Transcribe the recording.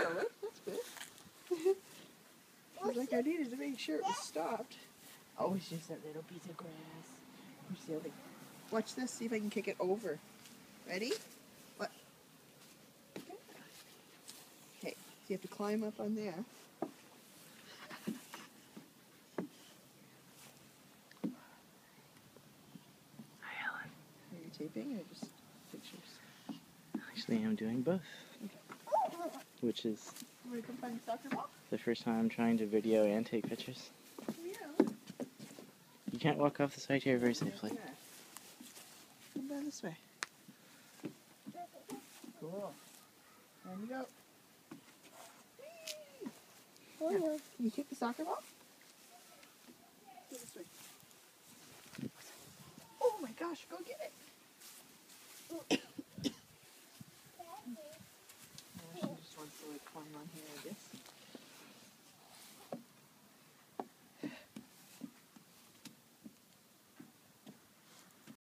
That's good. Like I needed to make sure it was stopped. Oh, it's just that little piece of grass. Silly. Watch this, see if I can kick it over. Ready? What? Okay, so you have to climb up on there. Hi, Ellen. Are you taping or just pictures? Actually, I'm doing both. Okay which is You want find the soccer ball? the first time I'm trying to video and take pictures. Yeah. You can't walk off the side here very safely. Come down this way. Cool. There you go. Oh, Yeah. no. Can you kick the soccer ball? Go this way. Oh my gosh, go get it. こんな部屋です。